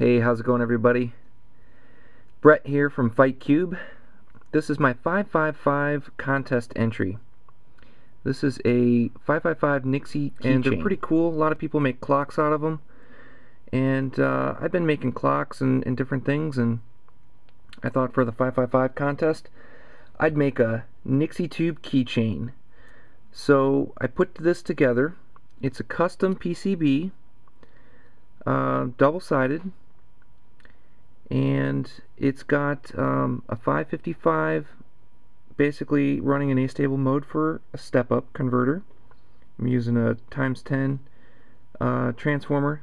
Hey, how's it going everybody? Brett here from FightCube. This is my 555 contest entry. This is a 555 Nixie and they're pretty cool. A lot of people make clocks out of them. And uh, I've been making clocks and, and different things and I thought for the 555 contest I'd make a Nixie tube keychain. So I put this together. It's a custom PCB, uh, double-sided and it's got um, a 555 basically running in astable mode for a step-up converter. I'm using a times 10 uh, transformer,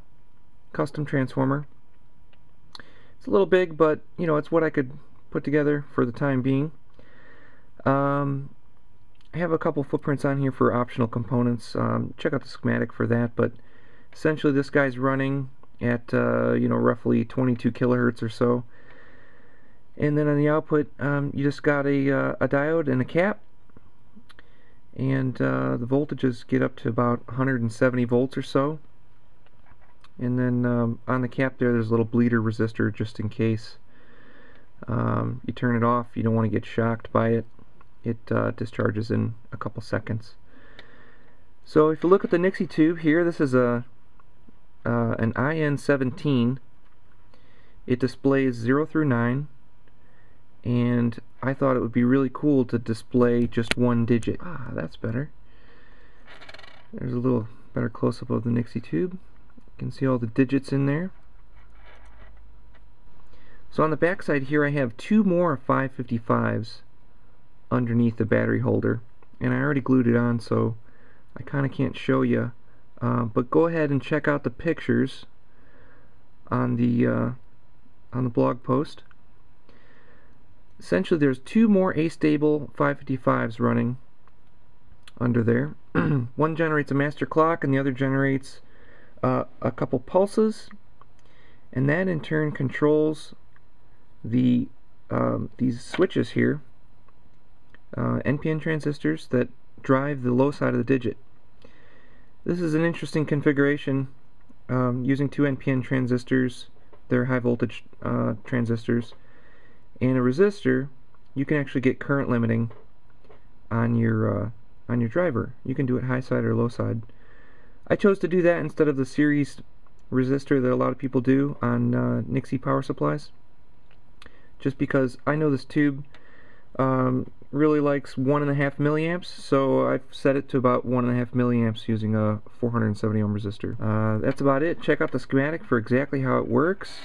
custom transformer. It's a little big, but you know it's what I could put together for the time being. Um, I have a couple footprints on here for optional components. Um, check out the schematic for that, but essentially this guy's running at uh, you know roughly 22 kilohertz or so. And then on the output um, you just got a, uh, a diode and a cap. And uh, the voltages get up to about 170 volts or so. And then um, on the cap there there's a little bleeder resistor just in case. Um, you turn it off you don't want to get shocked by it. It uh, discharges in a couple seconds. So if you look at the Nixie tube here this is a uh, an IN17 it displays 0 through 9 and I thought it would be really cool to display just one digit. Ah, that's better. There's a little better close-up of the Nixie tube. You can see all the digits in there. So on the back side here I have two more 555s underneath the battery holder and I already glued it on so I kind of can't show you uh, but go ahead and check out the pictures on the uh, on the blog post. Essentially, there's two more astable 555s running under there. One generates a master clock, and the other generates uh, a couple pulses, and that in turn controls the um, these switches here, uh, NPN transistors that drive the low side of the digit. This is an interesting configuration um, using two NPN transistors. They're high voltage uh, transistors. And a resistor, you can actually get current limiting on your uh, on your driver. You can do it high side or low side. I chose to do that instead of the series resistor that a lot of people do on uh, Nixie power supplies. Just because I know this tube um, really likes one and a half milliamps, so I've set it to about one and a half milliamps using a 470 ohm resistor. Uh, that's about it. Check out the schematic for exactly how it works.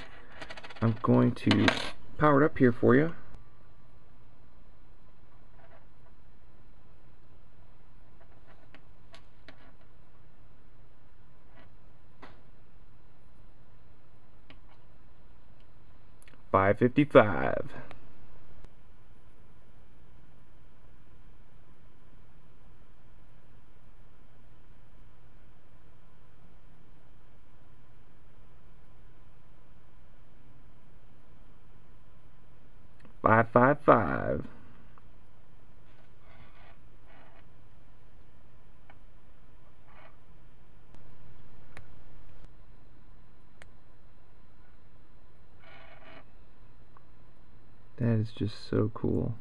I'm going to power it up here for you. Five fifty Five five five. That is just so cool.